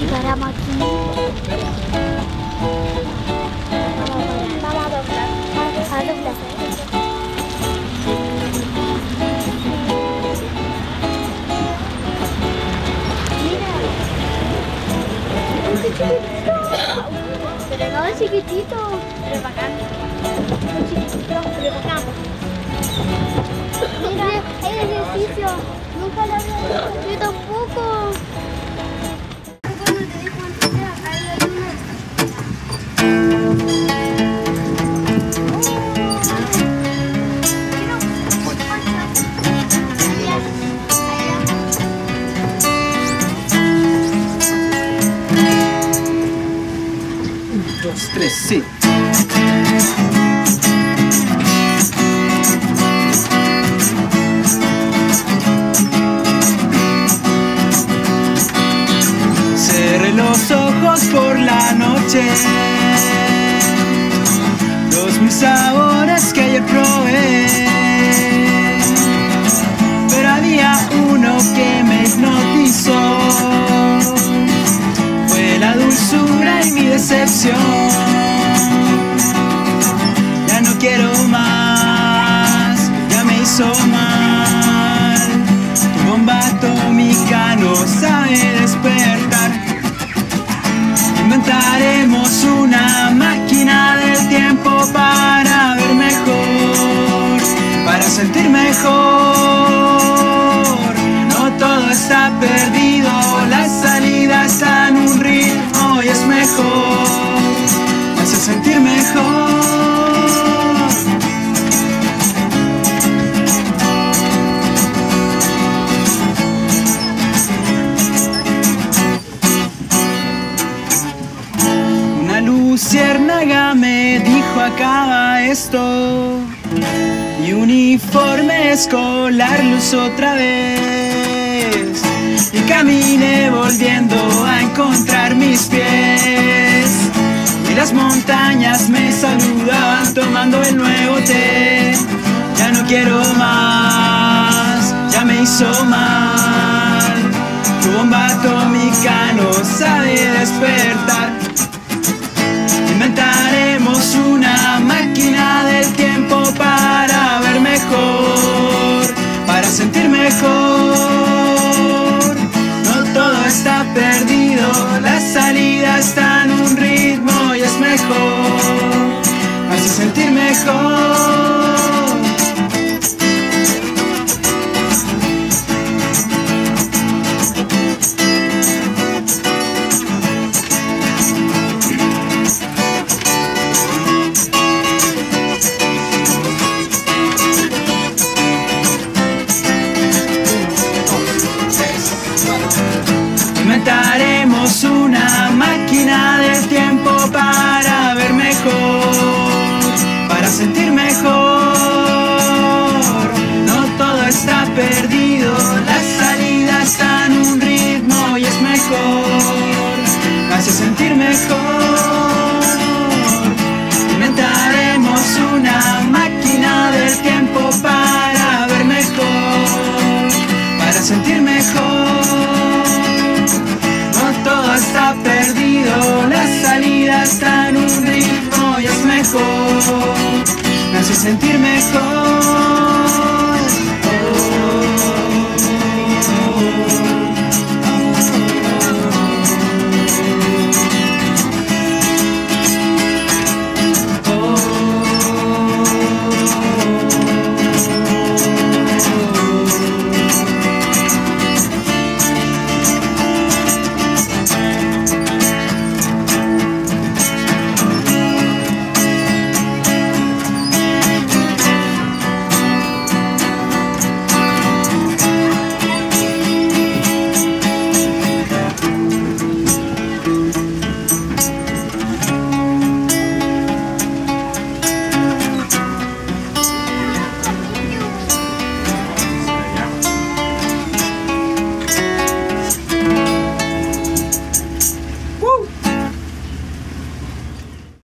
Segara makin. Mama belas. Mira, el ejercicio. Nunca lo había visto. 2, 3, sí. Cerré los ojos por la noche. Los mis sabores que ayer probé. Me dijo acaba esto y uniforme escolar luz otra vez. Y caminé volviendo a encontrar mis pies. Y las montañas me saludaban tomando el nuevo té. Ya no quiero más ya me hizo mal mejor. No todo está perdido, la salida está en un ritmo y es mejor, me hace sentir mejor. bye. Sentir mejor.